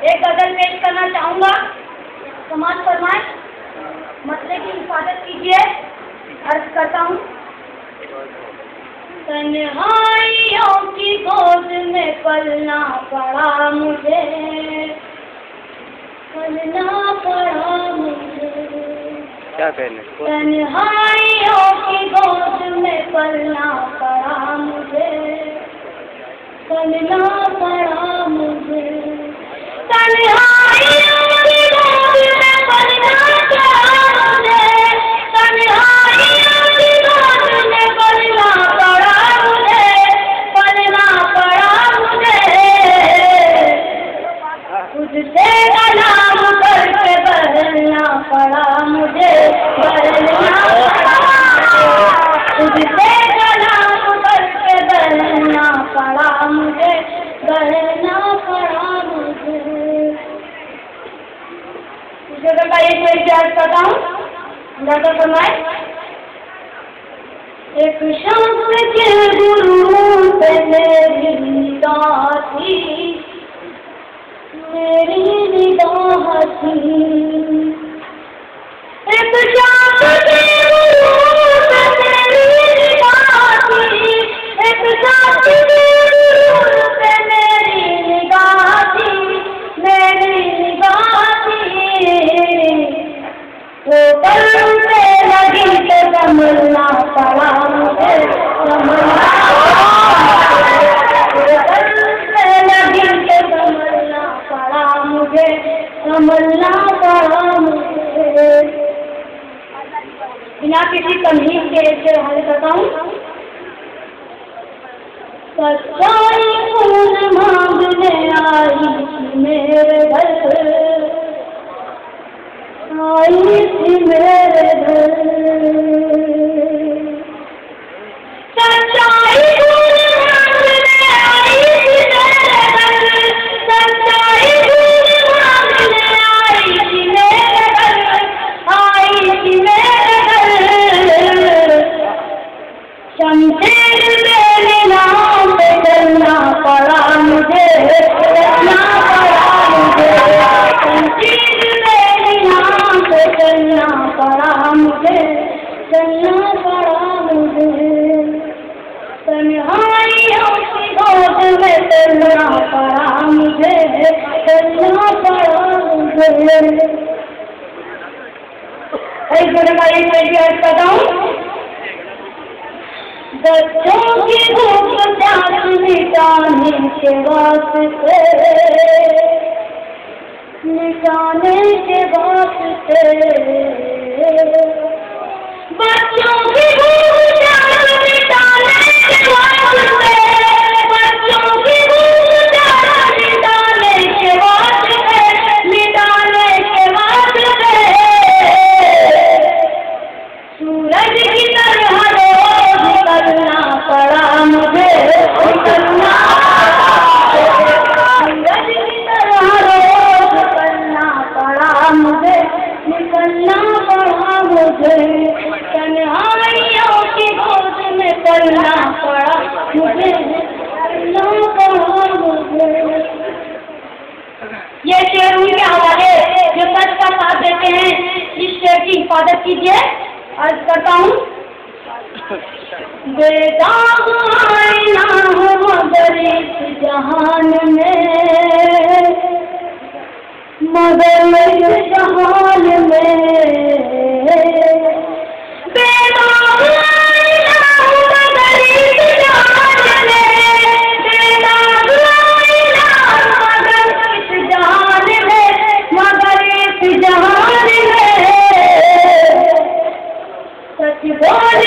एक गज़ल पेश करना चाहूँगा। समाज फरमाए, मसले की हिफाजत कीजिए। अर्ज़ करता हूँ। तन्हाइयों की गोद में पलना पड़ा मुझे। क्या कहने की गोद में पलना पड़ा मुझे। पलना पड़ा याद करता हूँ। डॉक्टर फरमाए एक शब्द के गुरु पे मेरी निगाह थी। मेरी निगाह थी। एक शब्द पड़ा मुझे बिना किसी कमी के इसे हल करता सच्चाई खून मांगने आई मेरे घर। आई थी मेरे घर। एक मैं अर्ज़ करता हूँ? बच्चों की भूख प्यास मिटाने के वास्ते। मिटाने के वास्ते। की हिफाजत कीजिए। अर्ज़ करता हूँ। बेदाग हो।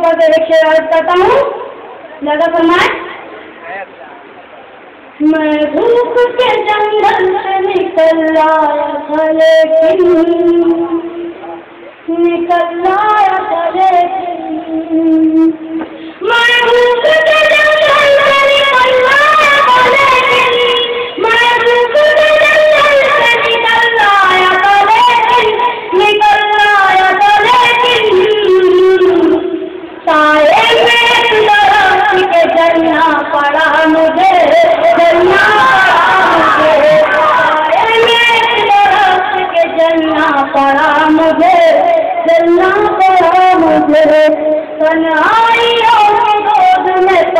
ऊपर देखिए एक करता हूँ? दादा फरमाए। मैं धूप के जंगल से निकल आया लेकिन, निकल आया लेकिन। मैं धूप के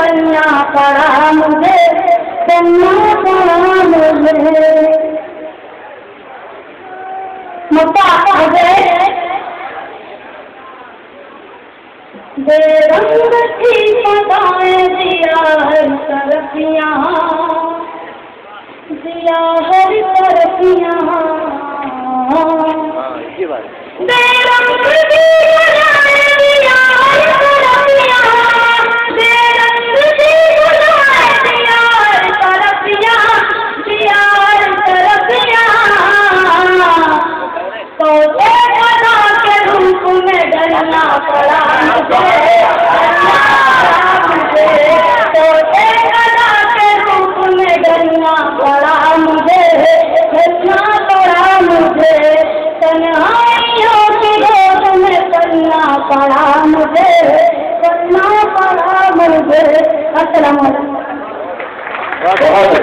बनना पड़ा मुझे बनना पड़ा मुझे मुताबिक गए बेरंग थी मदाएँ दिया हर तरफ़ दिया हर तरफ़ बेरंग थी